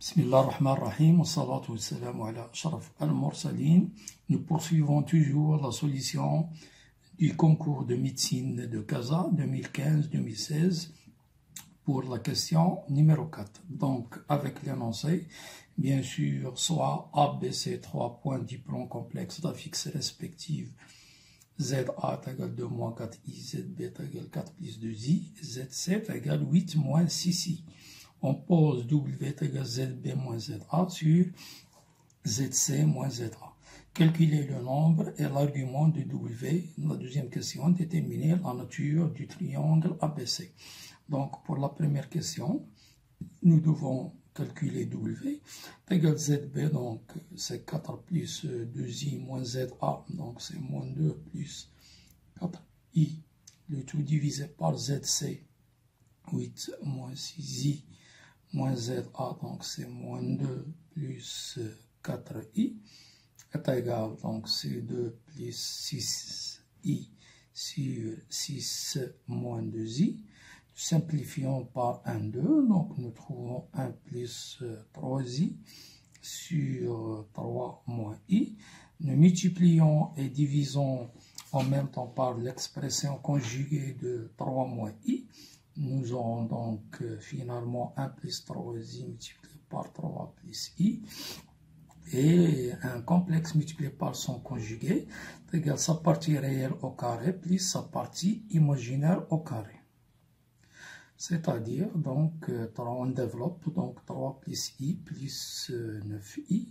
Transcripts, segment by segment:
بسم الله الرحمن الرحيم والصلاة والسلام على أشرف المرسلين Nous poursuivons toujours la solution du concours de médecine de Casa 2015-2016 pour la question numéro 4. Donc, avec l'énoncé, bien sûr, soit ABC 3 points du plan complexe d'affixe respective ZA est égal 2 moins 4i, ZB est égal 4 plus 2i, Z7 égale 8 moins 6i. On pose W est égal ZB moins ZA sur ZC moins ZA. Calculer le nombre et l'argument de W. La deuxième question, déterminer la nature du triangle ABC. Donc, pour la première question, nous devons calculer W égale ZB, donc c'est 4 plus 2i moins ZA, donc c'est moins 2 plus 4i, le tout divisé par ZC, 8 moins 6i moins ZA, donc c'est moins 2 plus 4i, est égal, donc c'est 2 plus 6i sur 6 moins 2i, simplifions par 1, 2, donc nous trouvons 1 plus 3i sur 3 moins i. Nous multiplions et divisons en même temps par l'expression conjuguée de 3 moins i. Nous aurons donc finalement 1 plus 3i multiplié par 3 plus i. Et un complexe multiplié par son conjugué égale sa partie réelle au carré plus sa partie imaginaire au carré? C'est-à-dire, donc, on développe donc 3 plus i plus 9i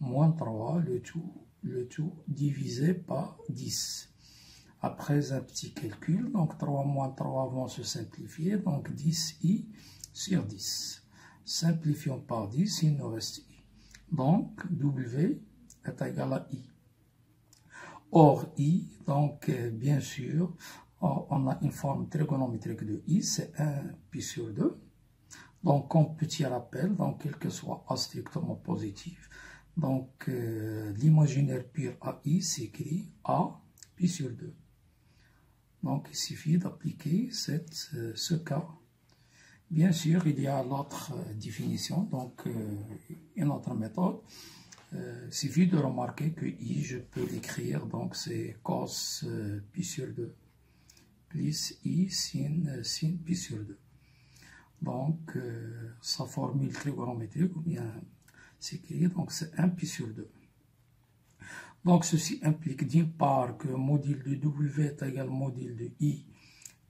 moins 3, le tout, le tout divisé par 10. Après un petit calcul, donc 3 moins 3 vont se simplifier, donc 10i sur 10. Simplifions par 10, il nous reste i. Donc, w est égal à i. Or, i, donc, bien sûr, on a une forme trigonométrique de i, c'est 1 pi sur 2. Donc, comme petit rappel, donc quel que soit a strictement positif, donc euh, l'imaginaire pur AI s'écrit a pi sur 2. Donc, il suffit d'appliquer euh, ce cas. Bien sûr, il y a l'autre euh, définition, donc une autre méthode. il suffit de remarquer que i, je peux l'écrire, donc c'est cos pi sur 2 plus i sin, sin pi sur 2. Donc, euh, sa formule trigonométrique, ou bien s'écrit, donc c'est 1 pi sur 2. Donc, ceci implique d'une part que module de W est égal module de I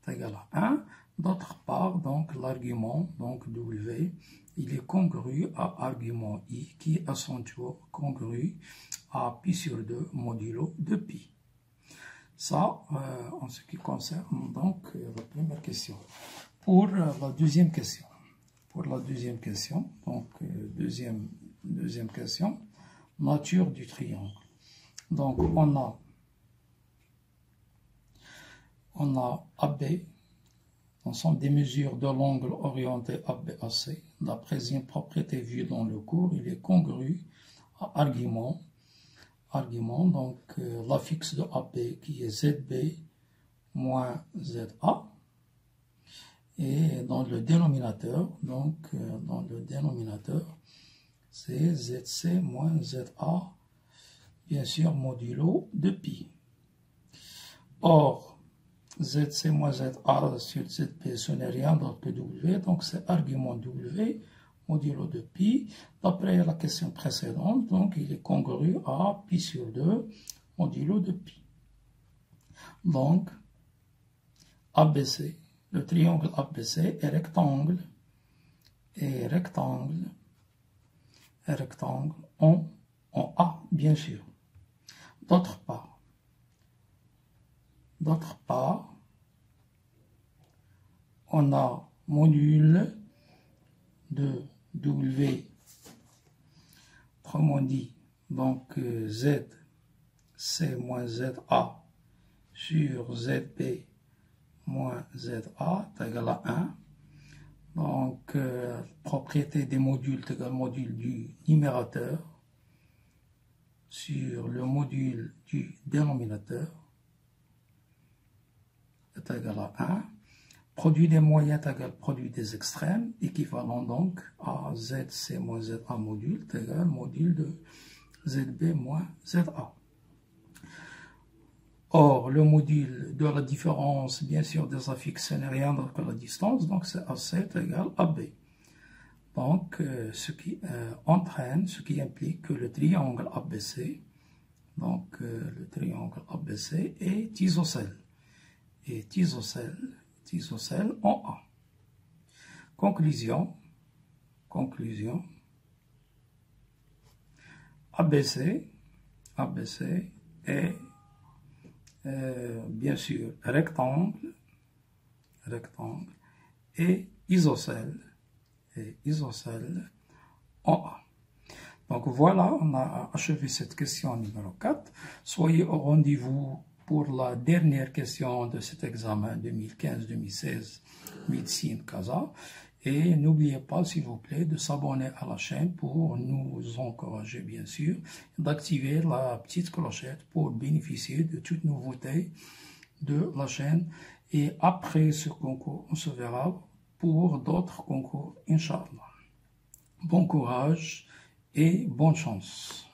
est égal à 1. D'autre part, donc, l'argument, donc W, il est congru à argument I qui est à son tour congru à pi sur 2 modulo de pi. Ça, euh, en ce qui concerne donc euh, la première question. Pour euh, la deuxième question, pour la deuxième question, donc deuxième, deuxième question, nature du triangle. Donc on a, on a AB, ensemble des mesures de l'angle orienté ABAC. D'après une propriété vue dans le cours, il est congru à argument argument, donc euh, l'affixe de AB qui est ZB moins ZA. Et dans le dénominateur, donc euh, dans le dénominateur, c'est ZC moins ZA, bien sûr modulo de pi. Or, ZC moins ZA sur ZB, ce n'est rien d'autre que W, donc c'est argument W modulo de pi. D'après la question précédente, donc il est congru à pi sur 2 modulo de pi. Donc, ABC, le triangle ABC est rectangle et rectangle et rectangle en A, bien sûr. D'autre part, d'autre part, on a module de W, autrement dit, donc euh, Z, C moins ZA sur ZB moins ZA est égal à 1. Donc, euh, propriété des modules est égal module du numérateur sur le module du dénominateur est égal à 1. Produit des moyennes égale produit des extrêmes, équivalent donc à ZC moins ZA module égale module de ZB moins ZA. Or, le module de la différence, bien sûr, des affixes n'est rien d'autre que la distance, donc c'est A7 égale AB. Donc, euh, ce qui euh, entraîne, ce qui implique que le triangle ABC, donc euh, le triangle ABC est isocèle. Et isocèle, isocèle en A. Conclusion, conclusion, ABC, ABC est bien sûr rectangle, rectangle et isocèle et isocèle A. Donc voilà, on a achevé cette question numéro 4. Soyez au rendez-vous pour la dernière question de cet examen 2015-2016 médecine CASA. Et n'oubliez pas, s'il vous plaît, de s'abonner à la chaîne pour nous encourager, bien sûr, d'activer la petite clochette pour bénéficier de toutes nouveautés de la chaîne. Et après ce concours, on se verra pour d'autres concours, Inch'Allah. Bon courage et bonne chance.